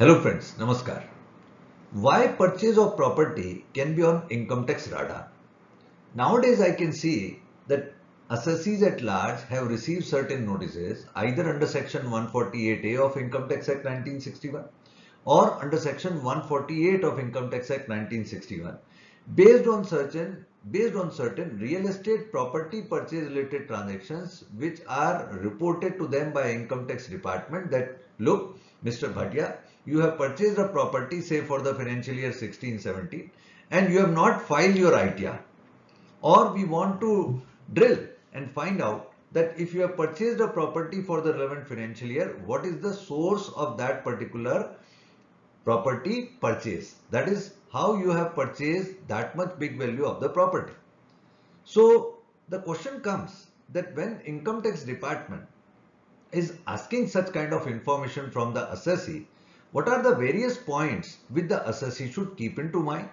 Hello friends, Namaskar. Why purchase of property can be on income tax radar? Nowadays I can see that assessees at large have received certain notices either under section 148A of Income Tax Act 1961 or under section 148 of Income Tax Act 1961 based on certain based on certain real estate property purchase related transactions which are reported to them by income tax department that look Mr. Bhatia you have purchased a property say for the financial year 16-17 and you have not filed your ITR or we want to drill and find out that if you have purchased a property for the relevant financial year what is the source of that particular property purchase that is how you have purchased that much big value of the property. So the question comes that when income tax department is asking such kind of information from the assessee, what are the various points which the assessee should keep into mind?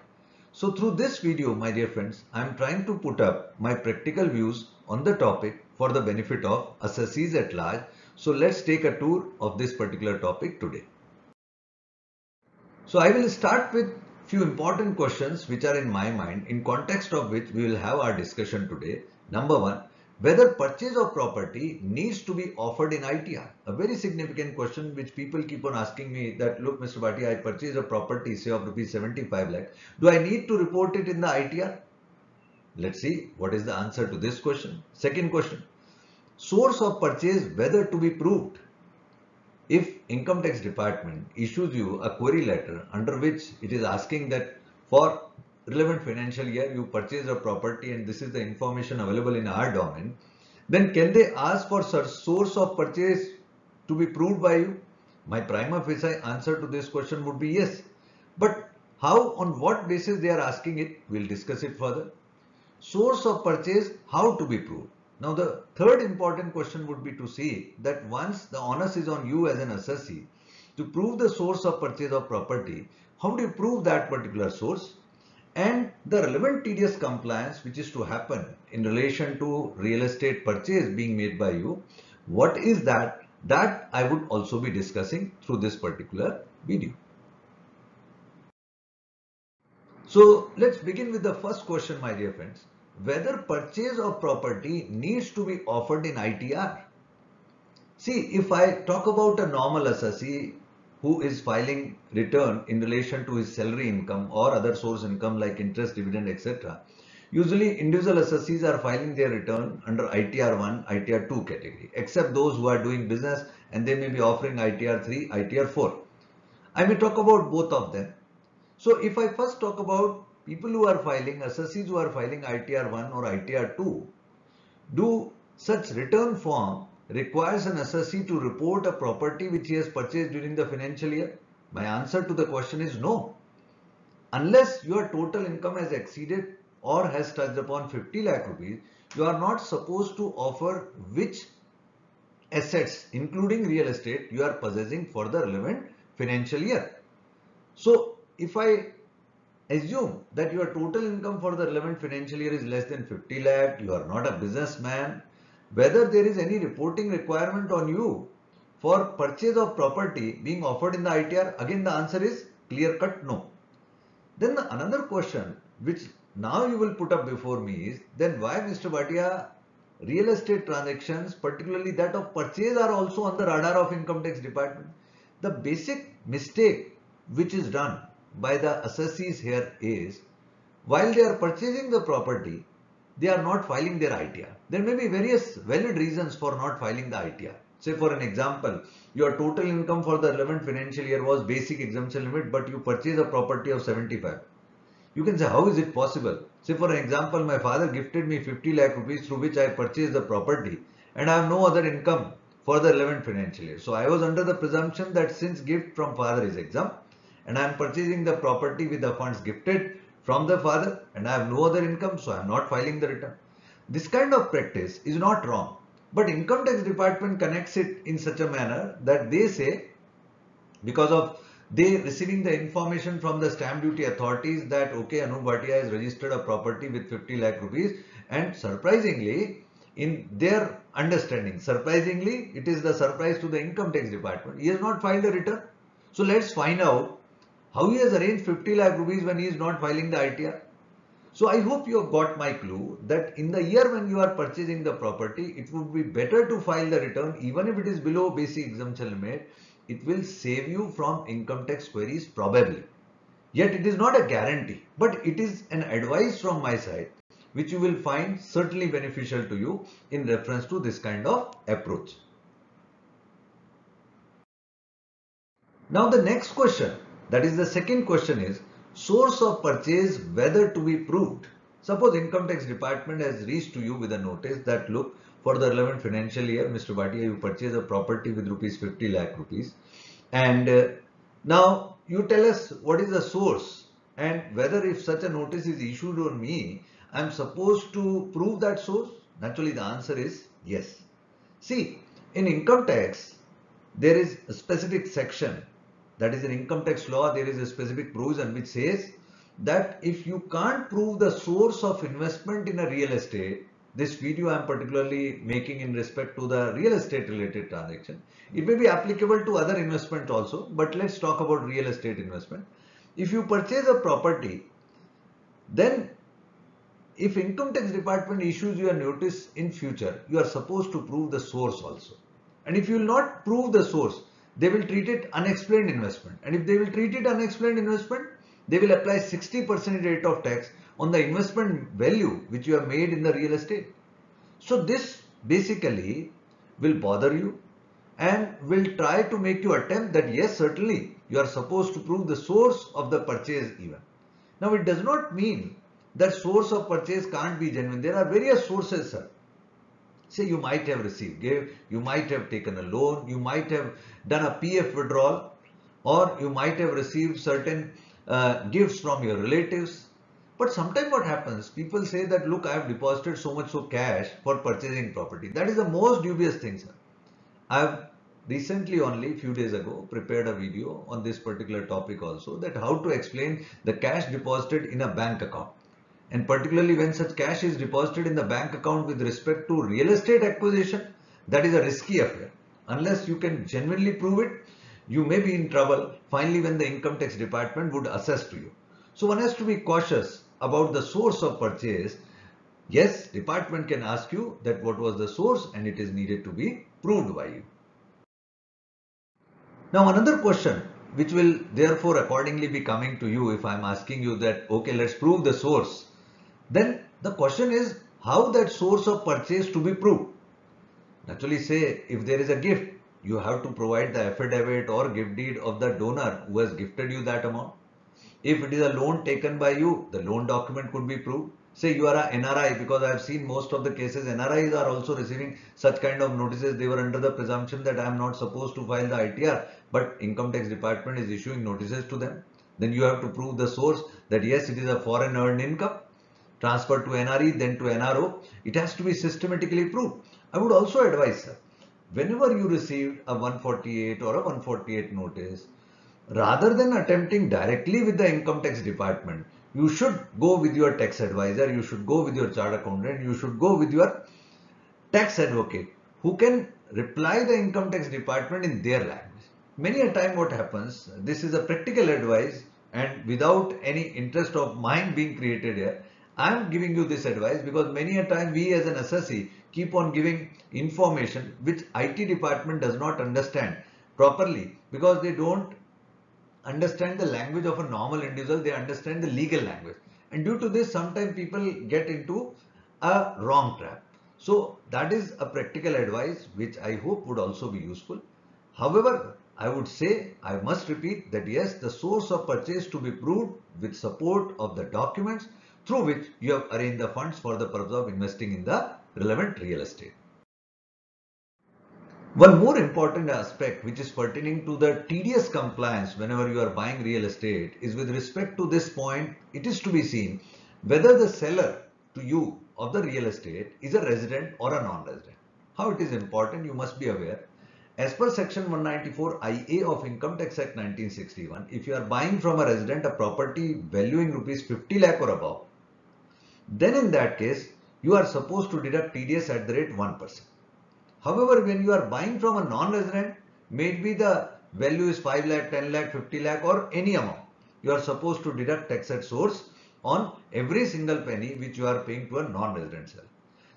So through this video, my dear friends, I am trying to put up my practical views on the topic for the benefit of assessees at large. So let's take a tour of this particular topic today. So I will start with few important questions which are in my mind in context of which we will have our discussion today. Number one, whether purchase of property needs to be offered in ITR. A very significant question which people keep on asking me that look Mr. Bhatia, I purchased a property say of rupees 75 lakh. Do I need to report it in the ITR? Let's see what is the answer to this question. Second question, source of purchase whether to be proved if income tax department issues you a query letter under which it is asking that for relevant financial year you purchase a property and this is the information available in our domain then can they ask for source of purchase to be proved by you? My prima facie answer to this question would be yes. But how on what basis they are asking it? We'll discuss it further. Source of purchase how to be proved? Now the third important question would be to see that once the onus is on you as an assessee to prove the source of purchase of property, how do you prove that particular source? And the relevant TDS compliance which is to happen in relation to real estate purchase being made by you, what is that? That I would also be discussing through this particular video. So let's begin with the first question my dear friends whether purchase of property needs to be offered in ITR. See, if I talk about a normal assessee who is filing return in relation to his salary income or other source income like interest, dividend, etc. Usually individual assessees are filing their return under ITR 1, ITR 2 category, except those who are doing business and they may be offering ITR 3, ITR 4. I may talk about both of them. So if I first talk about people who are filing, assessees who are filing ITR 1 or ITR 2, do such return form requires an assessee to report a property which he has purchased during the financial year? My answer to the question is no. Unless your total income has exceeded or has touched upon 50 lakh rupees, you are not supposed to offer which assets including real estate you are possessing for the relevant financial year. So if I assume that your total income for the relevant financial year is less than 50 lakh, you are not a businessman, whether there is any reporting requirement on you for purchase of property being offered in the ITR, again the answer is clear cut no. Then the another question which now you will put up before me is then why Mr. Bhatia real estate transactions particularly that of purchase are also on the radar of income tax department. The basic mistake which is done by the assessees here is while they are purchasing the property, they are not filing their ITR. There may be various valid reasons for not filing the ITR. Say for an example, your total income for the relevant financial year was basic exemption limit, but you purchase a property of 75. You can say, how is it possible? Say for an example, my father gifted me 50 lakh rupees through which I purchased the property and I have no other income for the relevant financial year. So I was under the presumption that since gift from father is exempt, and I am purchasing the property with the funds gifted from the father and I have no other income so I am not filing the return. This kind of practice is not wrong. But income tax department connects it in such a manner that they say because of they receiving the information from the stamp duty authorities that okay Anoop Bhatia has registered a property with 50 lakh rupees. And surprisingly in their understanding surprisingly it is the surprise to the income tax department. He has not filed a return. So let's find out how he has arranged 50 lakh rupees when he is not filing the ITR. So I hope you have got my clue that in the year when you are purchasing the property, it would be better to file the return even if it is below basic exemption limit. It will save you from income tax queries probably. Yet it is not a guarantee, but it is an advice from my side which you will find certainly beneficial to you in reference to this kind of approach. Now the next question, that is the second question is, source of purchase whether to be proved. Suppose income tax department has reached to you with a notice that look for the relevant financial year Mr. Bhatia you purchase a property with rupees 50 lakh rupees and uh, now you tell us what is the source and whether if such a notice is issued on me I am supposed to prove that source naturally the answer is yes. See in income tax there is a specific section that is in income tax law there is a specific provision which says that if you can't prove the source of investment in a real estate this video I am particularly making in respect to the real estate related transaction. It may be applicable to other investment also, but let's talk about real estate investment. If you purchase a property, then if income tax department issues you a notice in future, you are supposed to prove the source also. And if you will not prove the source, they will treat it unexplained investment. And if they will treat it unexplained investment, they will apply 60% rate of tax on the investment value which you have made in the real estate. So this basically will bother you and will try to make you attempt that yes certainly you are supposed to prove the source of the purchase even. Now it does not mean that source of purchase can't be genuine. There are various sources sir. Say you might have received gift, you might have taken a loan, you might have done a PF withdrawal or you might have received certain uh, gifts from your relatives. But sometimes what happens, people say that look I have deposited so much so cash for purchasing property. That is the most dubious thing sir. I have recently only few days ago prepared a video on this particular topic also that how to explain the cash deposited in a bank account and particularly when such cash is deposited in the bank account with respect to real estate acquisition, that is a risky affair. Unless you can genuinely prove it, you may be in trouble finally when the income tax department would assess to you. So one has to be cautious about the source of purchase. Yes, department can ask you that what was the source and it is needed to be proved by you. Now another question which will therefore accordingly be coming to you if I am asking you that okay let's prove the source then the question is how that source of purchase to be proved. Naturally say if there is a gift, you have to provide the affidavit or gift deed of the donor who has gifted you that amount. If it is a loan taken by you, the loan document could be proved. Say you are a NRI because I have seen most of the cases NRIs are also receiving such kind of notices. They were under the presumption that I am not supposed to file the ITR but income tax department is issuing notices to them. Then you have to prove the source that yes it is a foreign earned income transferred to NRE, then to NRO. It has to be systematically proved. I would also advise, sir, whenever you receive a 148 or a 148 notice, rather than attempting directly with the income tax department, you should go with your tax advisor, you should go with your chartered accountant, you should go with your tax advocate who can reply the income tax department in their language. Many a time what happens, this is a practical advice and without any interest of mind being created here, I am giving you this advice because many a time we as an assessee keep on giving information which IT department does not understand properly because they don't understand the language of a normal individual, they understand the legal language. And due to this, sometimes people get into a wrong trap. So that is a practical advice which I hope would also be useful. However, I would say, I must repeat that yes, the source of purchase to be proved with support of the documents through which you have arranged the funds for the purpose of investing in the relevant real estate. One more important aspect which is pertaining to the TDS compliance whenever you are buying real estate is with respect to this point, it is to be seen whether the seller to you of the real estate is a resident or a non-resident. How it is important you must be aware. As per section 194 IA of Income Tax Act 1961, if you are buying from a resident a property valuing rupees 50 lakh or above, then in that case, you are supposed to deduct TDS at the rate 1%. However, when you are buying from a non-resident, maybe the value is 5 lakh, 10 lakh, 50 lakh or any amount. You are supposed to deduct tax at source on every single penny which you are paying to a non-residential.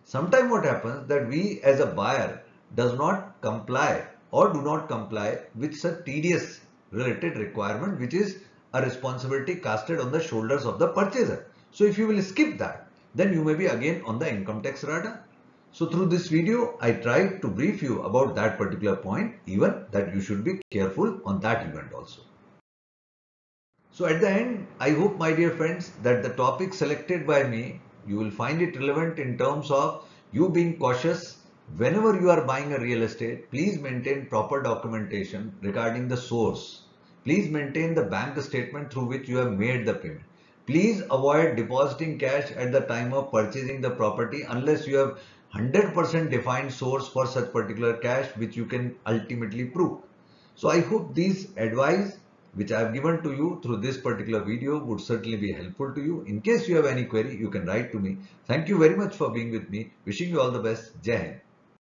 Sometimes what happens that we as a buyer does not comply or do not comply with such TDS related requirement which is a responsibility casted on the shoulders of the purchaser. So if you will skip that, then you may be again on the income tax radar. So through this video, I tried to brief you about that particular point, even that you should be careful on that event also. So at the end, I hope my dear friends that the topic selected by me, you will find it relevant in terms of you being cautious whenever you are buying a real estate, please maintain proper documentation regarding the source. Please maintain the bank statement through which you have made the payment. Please avoid depositing cash at the time of purchasing the property unless you have 100% defined source for such particular cash which you can ultimately prove. So I hope these advice which I have given to you through this particular video would certainly be helpful to you. In case you have any query, you can write to me. Thank you very much for being with me. Wishing you all the best. Jai.